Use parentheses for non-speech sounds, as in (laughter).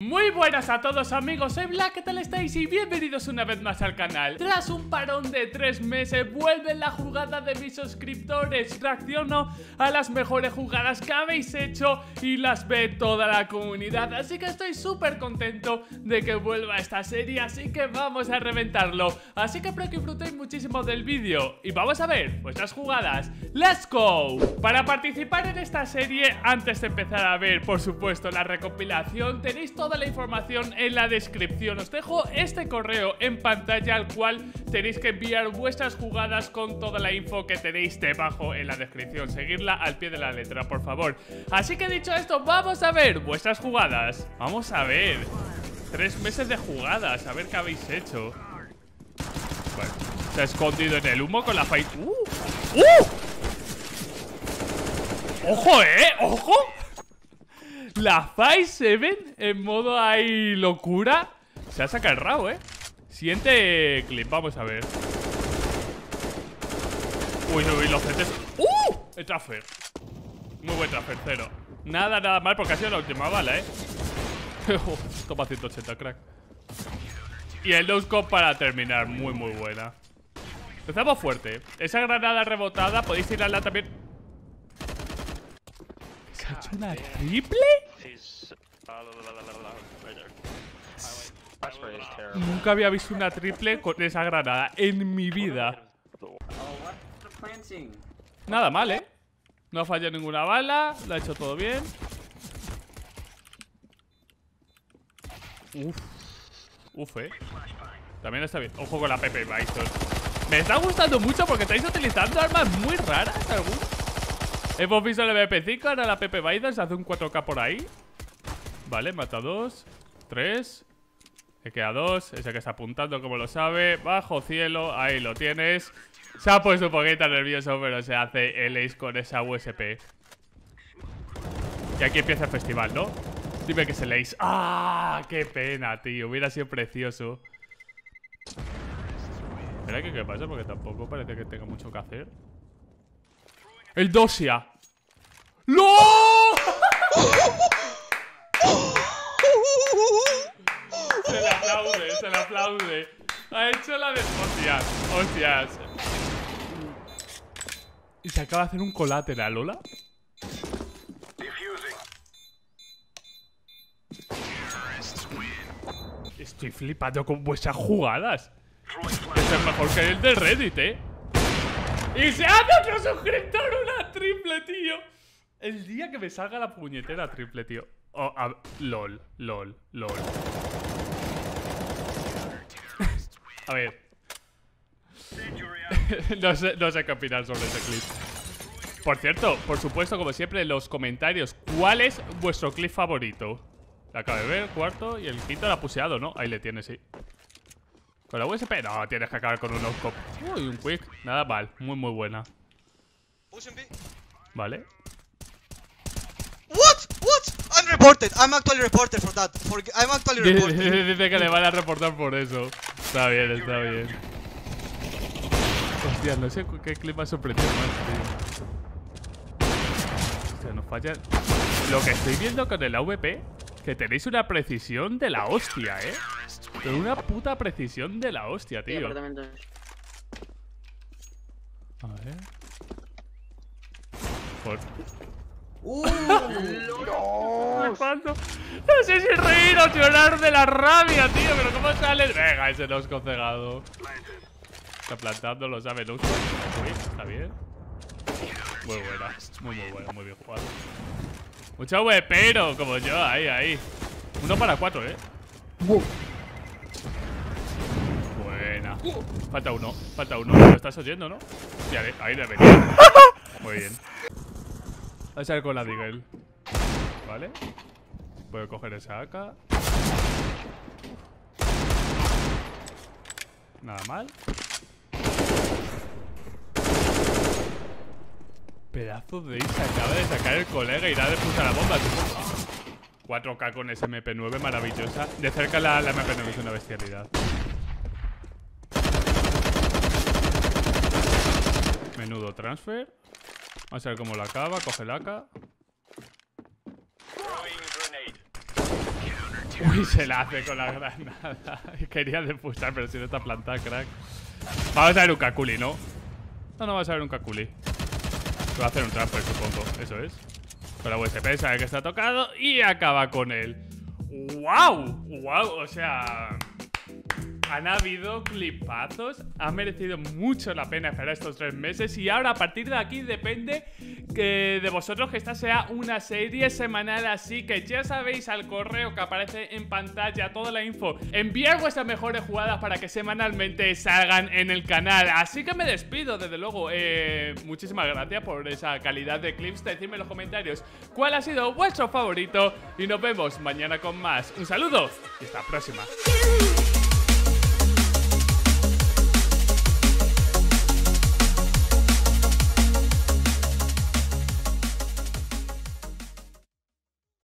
Muy buenas a todos amigos, soy Black, ¿qué tal estáis? Y bienvenidos una vez más al canal. Tras un parón de tres meses, vuelve la jugada de mis suscriptores. Reacciono a las mejores jugadas que habéis hecho y las ve toda la comunidad. Así que estoy súper contento de que vuelva esta serie, así que vamos a reventarlo. Así que espero que disfrutéis muchísimo del vídeo. Y vamos a ver vuestras jugadas. ¡Let's go! Para participar en esta serie, antes de empezar a ver, por supuesto, la recopilación Tenéis todo toda la información en la descripción. Os dejo este correo en pantalla al cual tenéis que enviar vuestras jugadas con toda la info que tenéis debajo en la descripción. Seguirla al pie de la letra, por favor. Así que dicho esto, vamos a ver vuestras jugadas. Vamos a ver. Tres meses de jugadas, a ver qué habéis hecho. Bueno, se ha escondido en el humo con la fight. ¡Uh! ¡Uh! ¡Ojo, eh! ¡Ojo! La 5-7 en modo ahí locura. Se ha sacado el rabo, eh. Siguiente clip, vamos a ver. Uy, uy, los CTs ¡Uh! El transfer. Muy buen transfer, cero. Nada, nada mal porque ha sido la última bala, eh. (laughs) Toma 180, crack. Y el no para terminar. Muy, muy buena. Empezamos fuerte. Esa granada rebotada podéis tirarla también. ¿Se ha hecho una triple? Nunca había visto una triple con esa granada en mi vida. Nada mal, ¿eh? No ha fallado ninguna bala, lo ha hecho todo bien. Uf. Uf, eh. También está bien. Ojo con la Pepe Bison. Me está gustando mucho porque estáis utilizando armas muy raras algunas. Hemos visto el MP5, ahora la Pepe Bison se hace un 4K por ahí. Vale, mata dos. Tres. Me queda dos. Ese que está apuntando, como lo sabe. Bajo cielo. Ahí lo tienes. Se ha puesto un poquito nervioso, pero se hace el ace con esa USP. Y aquí empieza el festival, ¿no? Dime que es el ace. ¡Ah! ¡Qué pena, tío! Hubiera sido precioso. Espera, ¿qué, ¿qué pasa? Porque tampoco parece que tenga mucho que hacer. ¡El Dosia! ¡No! Ha hecho la de... Hostias, hostias. Y se acaba de hacer un colateral, ¿hola? Estoy flipando con vuestras jugadas. Este es mejor que el del Reddit, ¿eh? Y se hace otro suscriptor una triple, tío. El día que me salga la puñetera triple, tío. Oh, LOL, LOL, LOL. A ver. (laughs) no, sé, no sé qué opinar sobre ese clip. Por cierto, por supuesto, como siempre, en los comentarios, ¿cuál es vuestro clip favorito? La acabo de ver, cuarto, y el quinto lo ha puseado, ¿no? Ahí le tienes, sí. ¿Con la USP? No, tienes que acabar con un no Uy, un quick. Nada mal. Muy, muy buena. Vale. Reported. I'm actually reported for that. For, I'm actually reported. (laughs) Dice que le van a reportar por eso. Está bien, está bien. Hostia, no sé qué clip ha sorprendido más, tío. Hostia, nos falla. Lo que estoy viendo con el AVP, que tenéis una precisión de la hostia, eh. Pero una puta precisión de la hostia, tío. A ver. Por... ¡Uh! no. no sé si reír o llorar de la rabia, tío. Pero ¿cómo sale? Venga, ese nos cegado. Está plantando, lo sabe Uy, está bien. Muy buena. Muy, muy buena. Muy bien jugado. Mucho pero como yo. Ahí, ahí. Uno para cuatro, ¿eh? Buena. Falta uno. Falta uno. Lo estás oyendo, ¿no? Ya, ahí debería. Muy bien. A ser con la Deagle. Vale. Puedo coger esa AK. Nada mal. Pedazo de se acaba de sacar el colega y da de puta la bomba. 4K con ese MP9, maravillosa. De cerca la, la MP9 es una bestialidad. Menudo transfer. Vamos a ver cómo la acaba. Coge la AK. Uy, se la hace con la granada. (laughs) Quería depustar, pero si no está plantada, crack. Vamos a ver un Kakuli, ¿no? No, no vamos a ver un Kakuli. Va a hacer un transfer, supongo. Eso es. Con la USP sabe que está tocado y acaba con él. ¡Wow! ¡Wow! O sea... Han habido clipazos, ha merecido mucho la pena esperar estos tres meses y ahora a partir de aquí depende que de vosotros que esta sea una serie semanal, así que ya sabéis al correo que aparece en pantalla toda la info. Enviar vuestras mejores jugadas para que semanalmente salgan en el canal, así que me despido desde luego. Eh, muchísimas gracias por esa calidad de clips, decidme en los comentarios cuál ha sido vuestro favorito y nos vemos mañana con más. Un saludo y hasta la próxima.